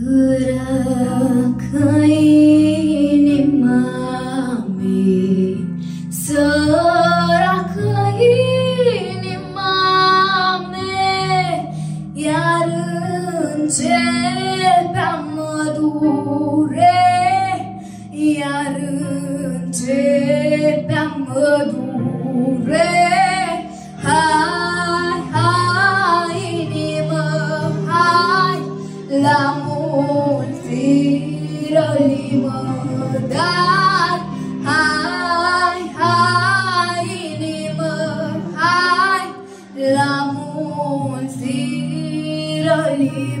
Sırakaini începea mă iar începea mă dure. Hai, hai, inimă, hai, la mulți răli dar. Hai, hai, inimă, hai, la mulți Laini